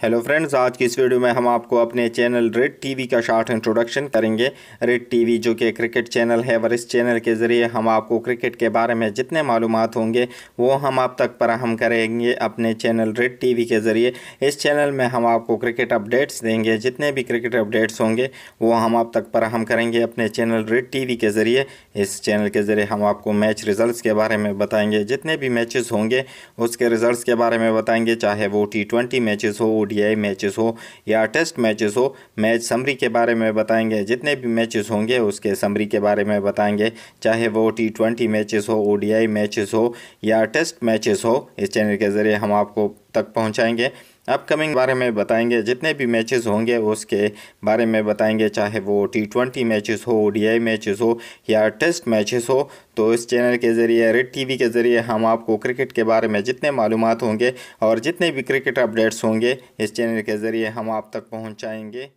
Hello friends आज की इस वीडियो में हम आपको अपने चैनल रेड टीवी का शॉर्ट इंट्रोडक्शन करेंगे। रेड टीवी जो कि क्रिकेट चैनल है, और इस चैनल के ज़रिए हम आपको क्रिकेट के बारे में जितने मालूम होंगे, वो हम आप तक फराहम करेंगे अपने चैनल रेड टीवी के ज़रिए। इस चैनल में हम आपको क्रिकेट अपडेट्स देंगे, जितने भी क्रिकेट अपडेट्स होंगे, वो हम आप तक फराहम करेंगे अपने चैनल रेड टीवी के ज़रिए। इस चैनल के ज़रिए हम आपको मैच रिज़ल्ट के बारे में बताएँगे। जितने भी मैचेस होंगे, उसके रिज़ल्ट के बारे में बताएँगे, चाहे वो टी ट्वेंटी मैचेस हो ओडीआई मैचेस हो या टेस्ट मैचेस हो मैच समरी के बारे में बताएँगे। जितने भी मैचेस होंगे, उसके समरी के बारे में बताएँगे। चाहे वो टी ट्वेंटी मैचेस हो ओडीआई मैचेस हो या टेस्ट मैचेस हो, इस चैनल के ज़रिए हम आपको तक पहुंचाएँगे। अपकमिंग बारे में बताएँगे, जितने भी मैचेस होंगे, उसके बारे में बताएँगे, चाहे वो टी ट्वेंटी मैचेस हो ओडीआई मैचेस हो, या टेस्ट मैचेस हो तो इस चैनल के ज़रिए रेड टीवी के ज़रिए हम आपको क्रिकेट के बारे में जितने मालूम होंगे और जितने भी क्रिकेट अपडेट्स होंगे, इस चैनल के ज़रिए हम आप तक पहुँचाएँगे।